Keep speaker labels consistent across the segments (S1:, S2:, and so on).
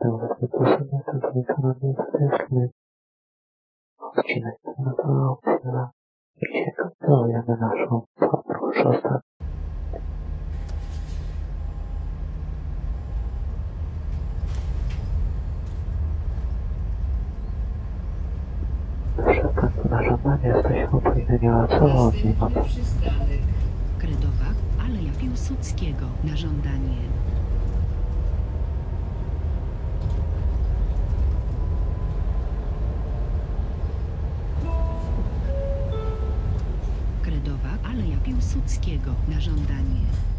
S1: To sobie to dwójka na mnie wsteczny. Odcinek na opcja. I się kontrolujemy naszą podróż ostatnią. Na żądanie jesteśmy powinni
S2: przystanek.
S3: Kredowa, Aleja Piłsudskiego na żądanie. Kredowa, Aleja Piłsudskiego na żądanie.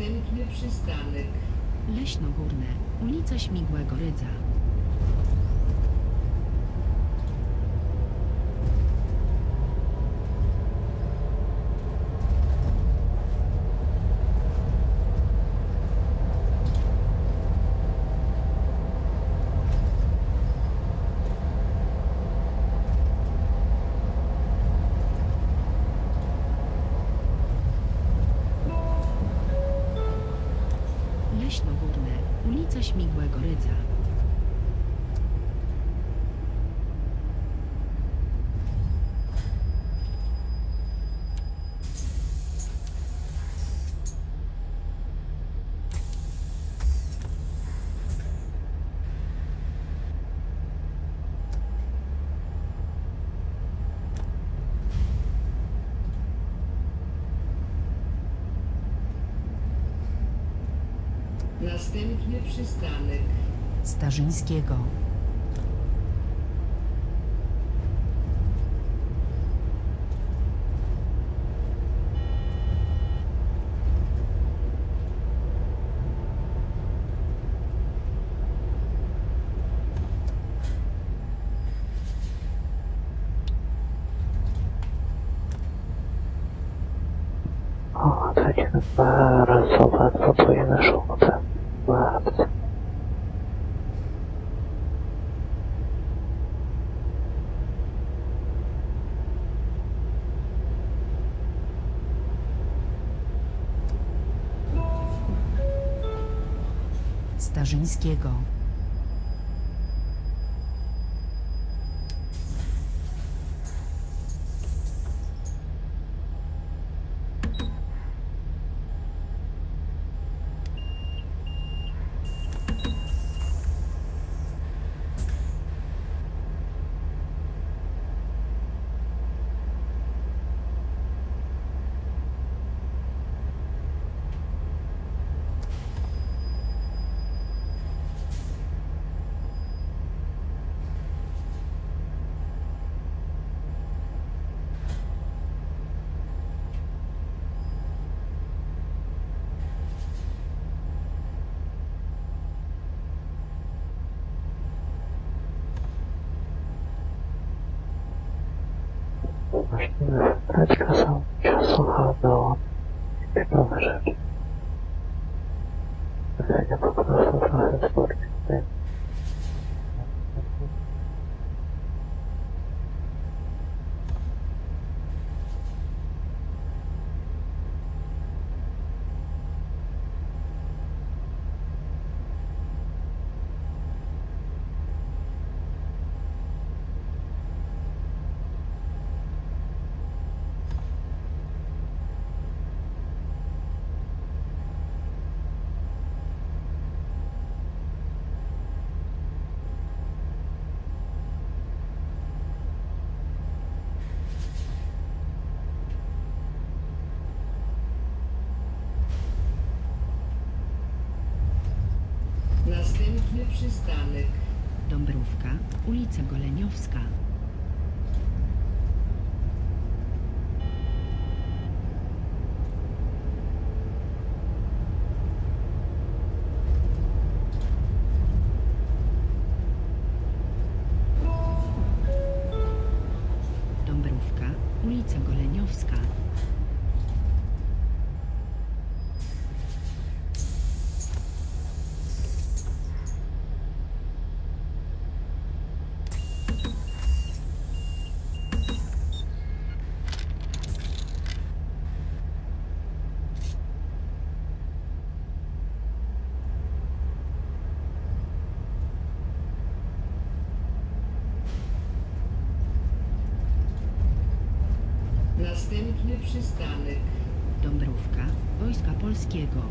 S2: Następny przystanek.
S3: Leśnogórne, ulica Śmigłego Rydza. Leśnogórne, ulica Śmigłego Rydza.
S2: Następny przystanek.
S3: Starzyńskiego.
S1: O, tak bardzo, bardzo czujemy żółte. Bardzo.
S3: Starzyńskiego.
S1: Musimy wybrać kasę czasochową i typowe rzeczy.
S2: Następny przystanek.
S3: Dąbrówka, ulica Goleniowska.
S2: Przystanek.
S3: Dąbrówka, Wojska Polskiego.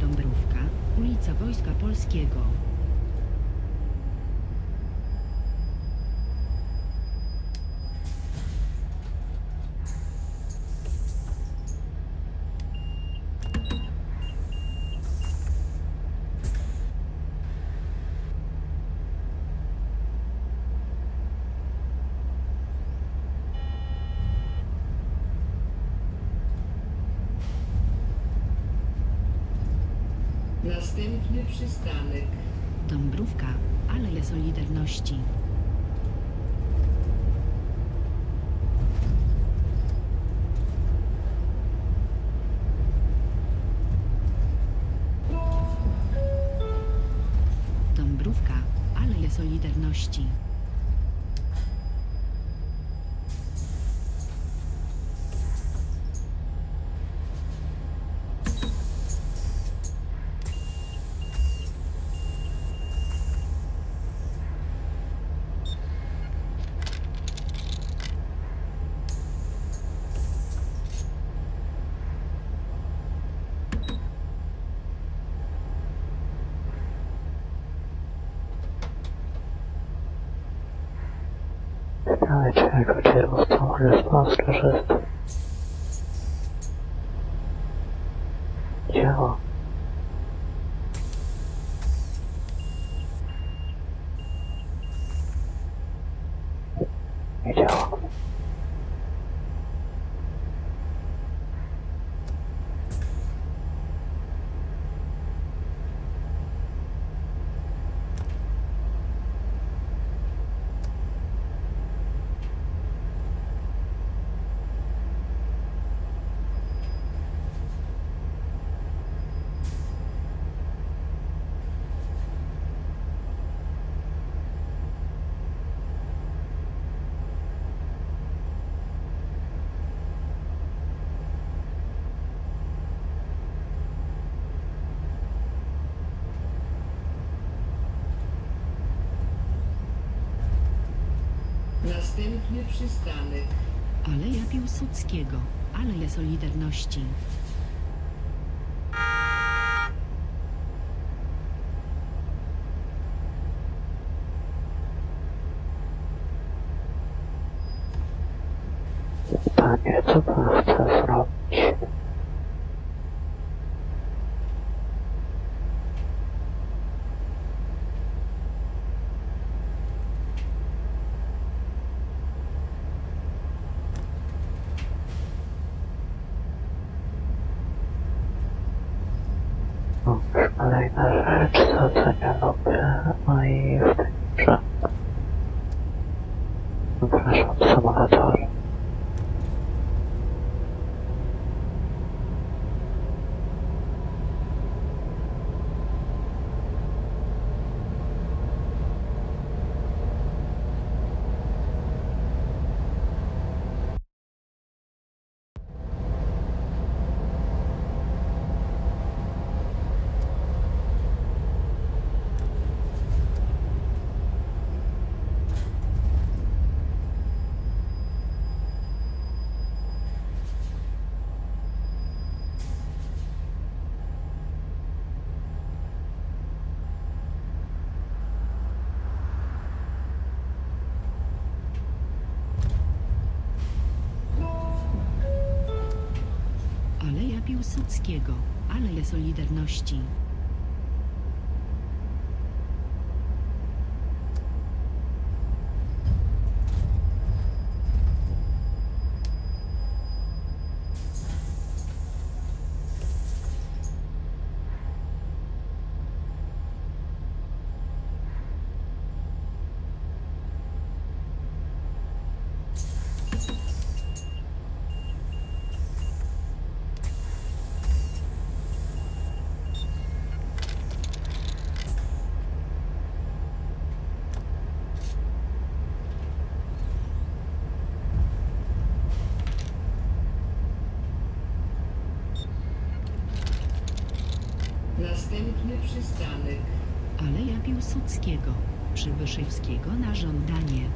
S3: Dąbrówka, ulica Wojska Polskiego.
S2: Następny przystanek.
S3: Dąbrówka, Aleje Solidarności. Dąbrówka, Aleje Solidarności.
S1: начальник учился, уже снова скажет,
S2: Następny przystanek.
S3: Aleja Piłsudskiego, Aleje Solidarności.
S1: Kolejna rzecz, co nie lubię, no i w tym grze. Przepraszam, symulator.
S3: Aleja Piłsudskiego, Aleje Solidarności.
S2: Następny przystanek.
S3: Aleja Piłsudskiego, Przybyszewskiego na żądanie.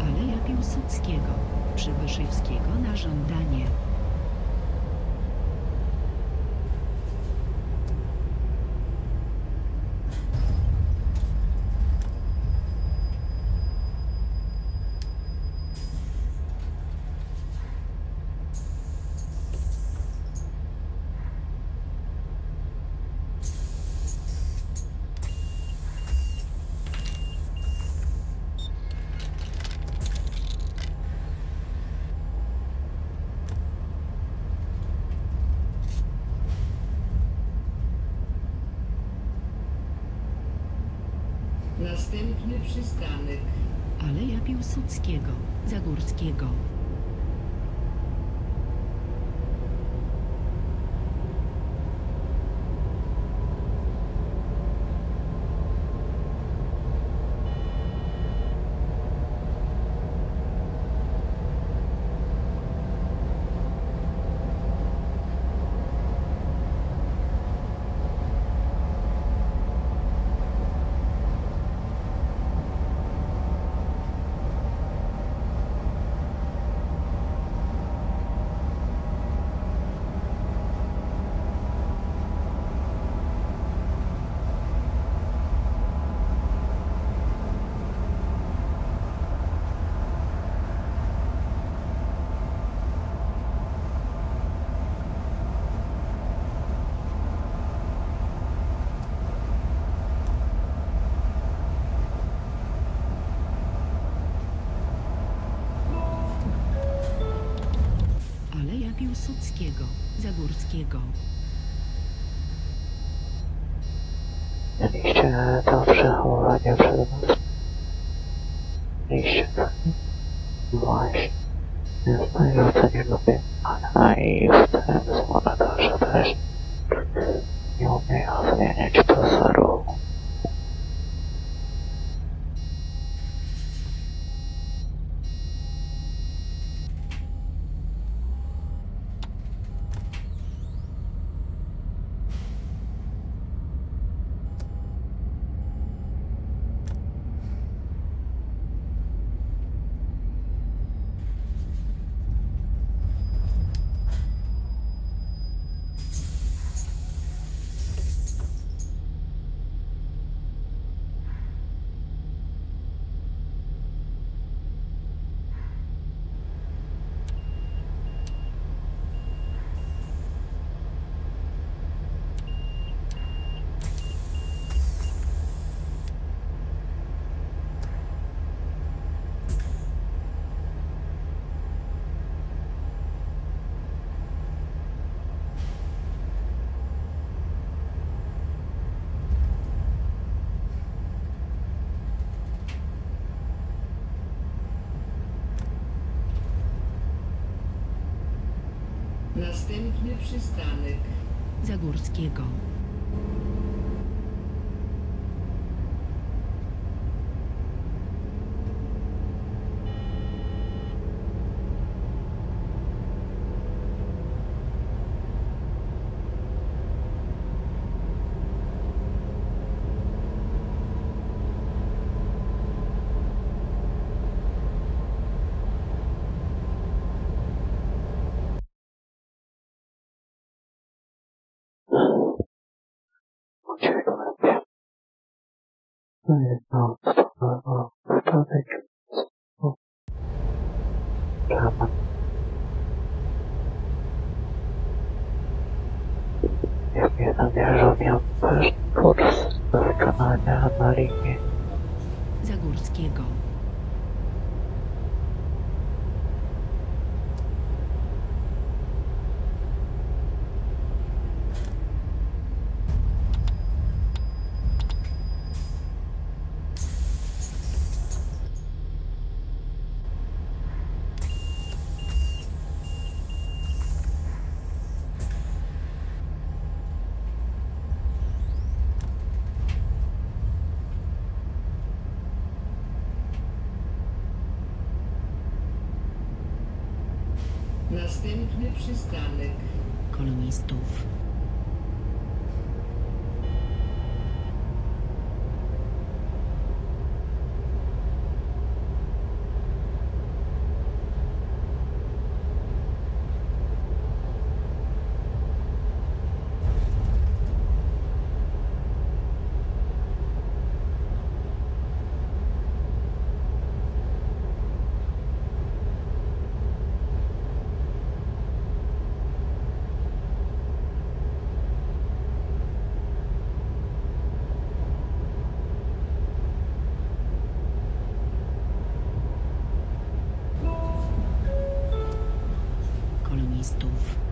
S3: Aleja Piłsudskiego, Przybyszewskiego na żądanie.
S2: Następny przystanek.
S3: Aleja Piłsudskiego, Zagórskiego. Aleja Piłsudskiego, Zagórskiego.
S1: Mieliście to przechowanie przed was. To. Właśnie. Więc tego co nie lubię, ale i w tym że też nie umieją zmieniać pozoru.
S2: Następny przystanek.
S3: Zagórskiego.
S1: Jest noc, to wtorek. Brama. Jak nie zamierzał miał kurs wykonania na linii.
S3: Zagórski.
S2: Następny przystanek.
S3: Kolonistów. Kolonistów.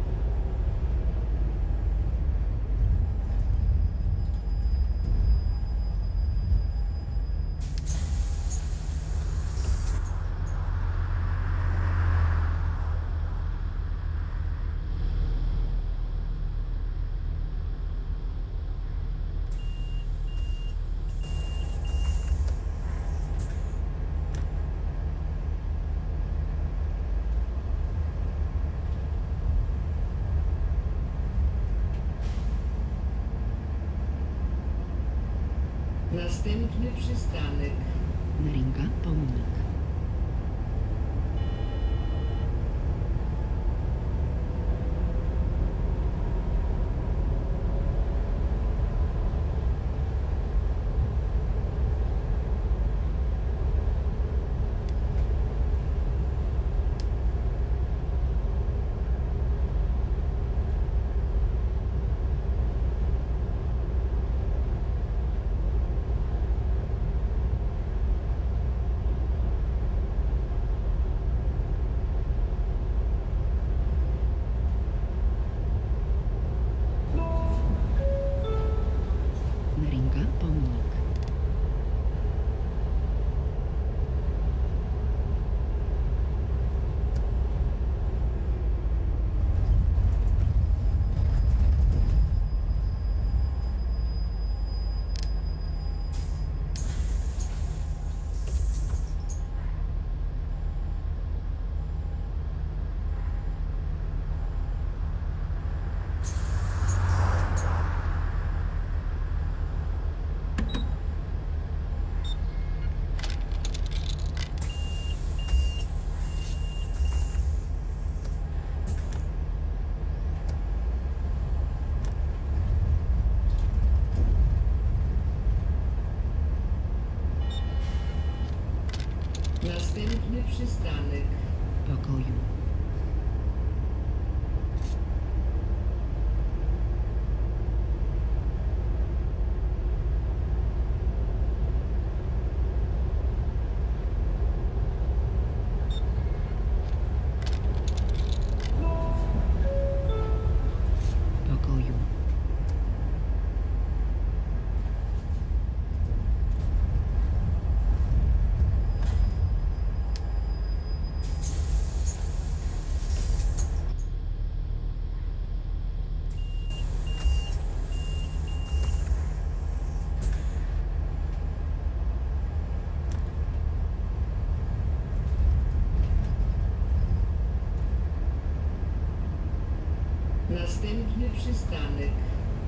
S2: Następny przystanek.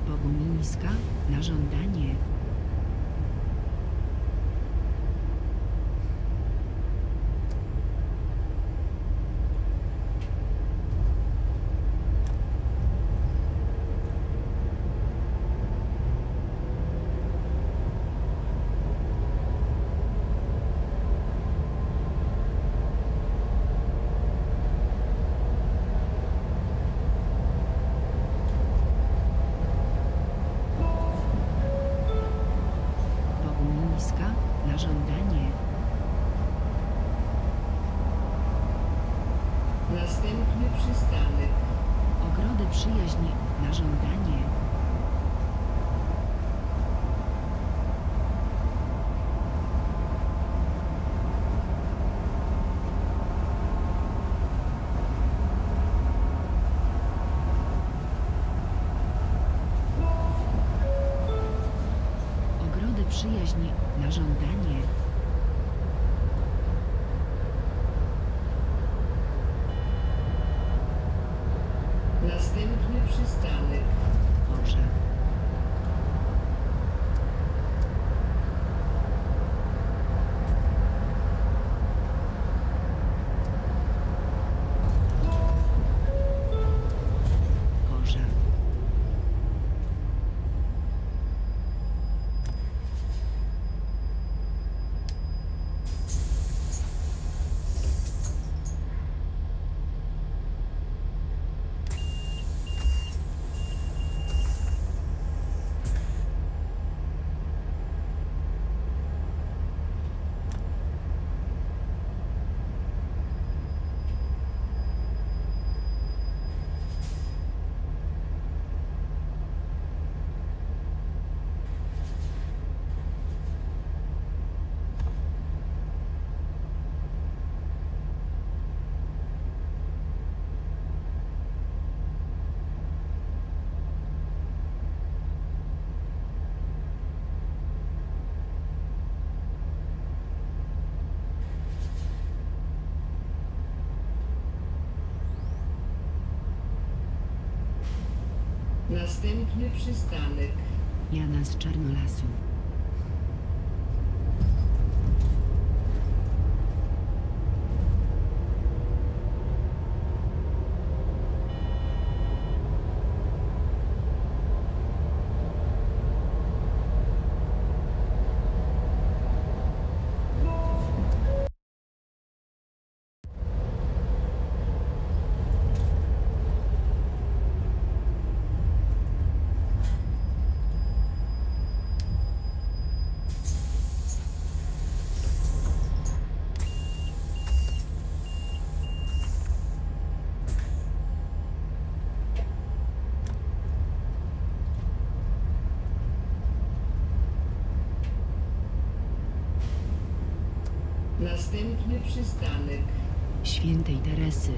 S3: Bogumińska na żądanie. Polska na żądanie.
S2: Następny przystanek.
S3: Ogrody przyjaźni na żądanie.
S2: Następny przystanek.
S3: Jana z Czarnolasu.
S2: Następny przystanek.
S3: Świętej Teresy.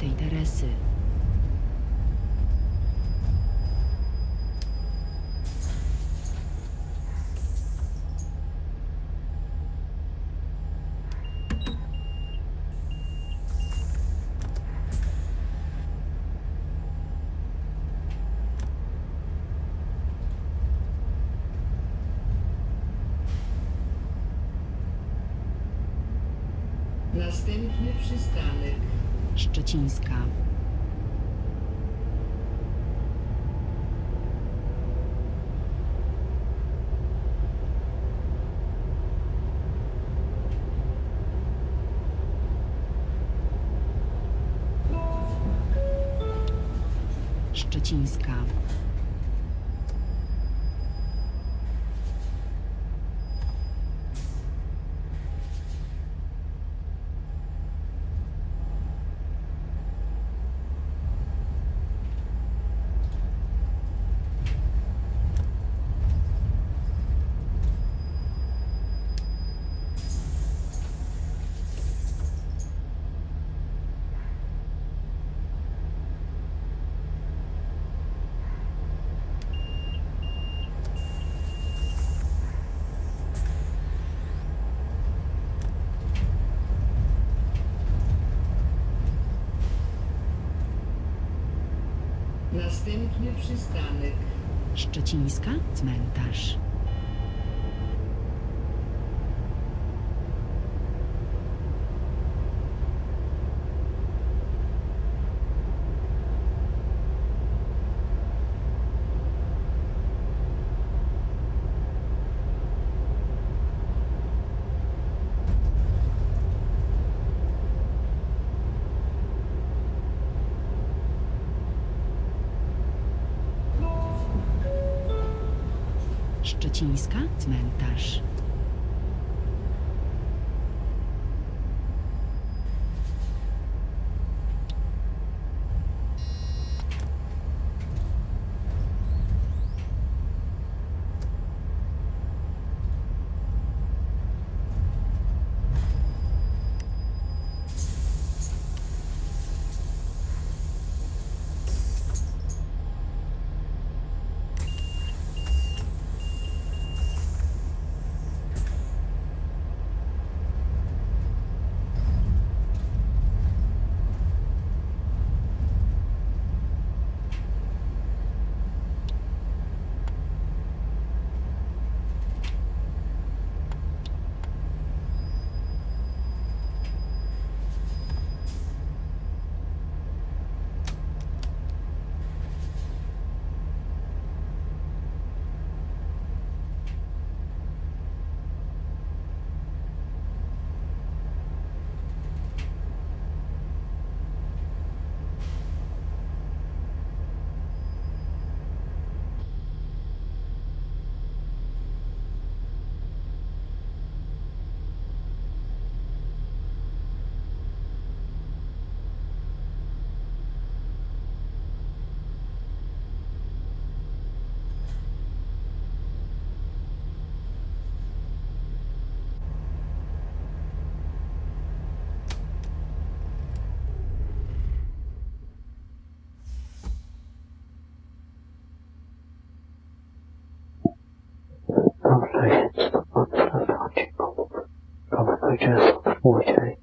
S3: Świętej Teresy.
S2: Następny przystanek.
S3: Szczecińska. Szczecińska.
S2: Następny przystanek.
S3: Szczecińska cmentarz. niska cmentarz.
S1: just 4K.